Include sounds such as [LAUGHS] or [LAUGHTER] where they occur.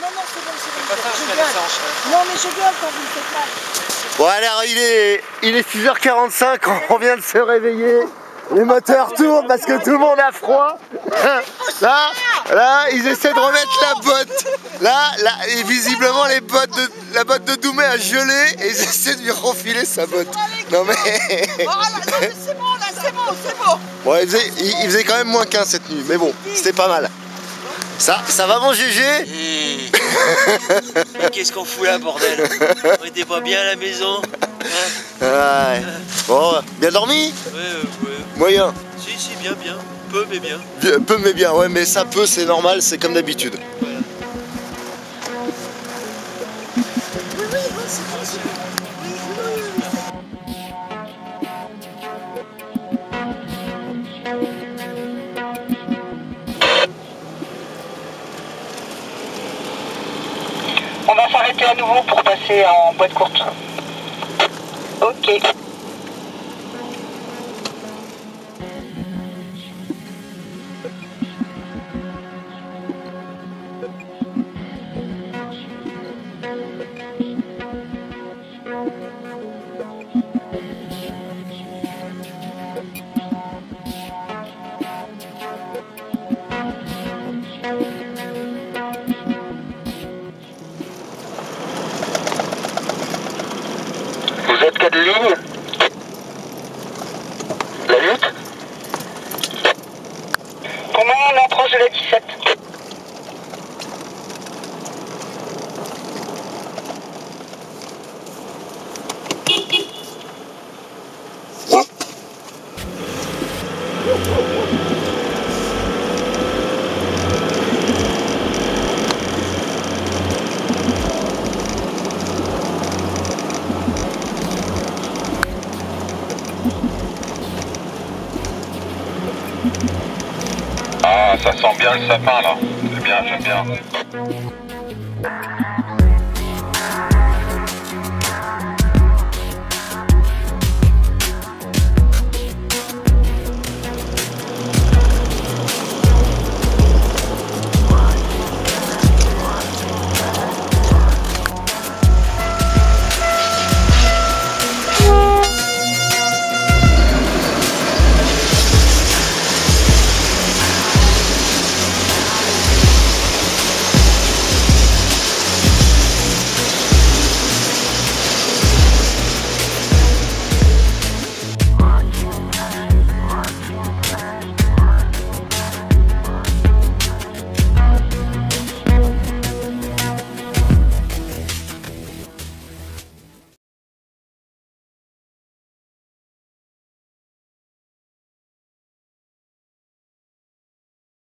Non, non, c'est bon, c'est bon. Je gueule. Non, mais je gueule quand vous me faites mal. Bon alors il est, il est 6h45, [LAUGHS] on vient de se réveiller. Les moteurs tournent parce que tout le monde a froid. [LAUGHS] Là, là, ils essaient de remettre la botte. Là, là, et visiblement les bottes de, la botte de Doumé a gelé et ils essaient de lui refiler sa botte. Non mais, Oh là, non, mais c'est bon, là, c'est bon, c'est bon. bon, il faisait, il- il faisait quand même moins 15 cette nuit, mais bon, c'était pas mal. Ça, ça va mon GG Eh. Mais qu'est-ce qu'on fout là, bordel? On était pas bien à la maison hein? Ouais. Bon, bien dormi? Ouais, ouais. Moyen. Si, si, bien, bien. Peu, mais bien. Bien- Peu mais bien, ouais, mais ça peut, c'est normal, c'est comme d'habitude. Voilà. Oui, oui, bon, On va s'arrêter à nouveau pour passer en boîte courte. Ok. Vous êtes quelle ligne La 8 Pour moi, on est en proche de la 17. Ça sent bien le sapin là. C'est bien, j'aime bien.